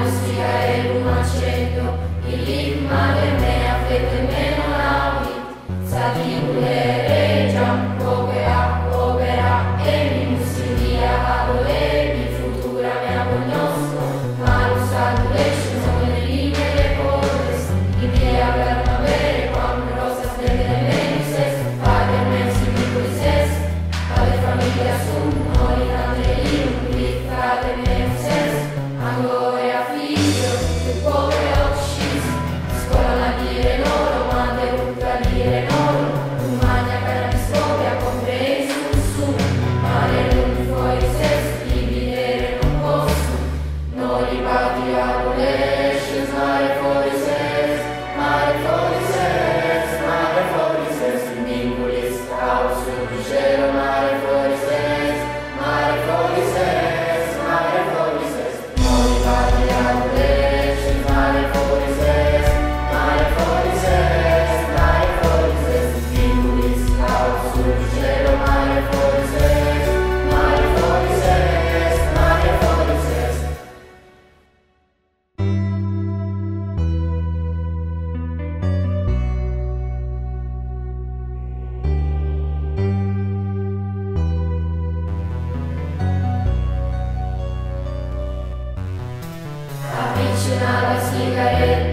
anunciarei. Avvicinava sigarette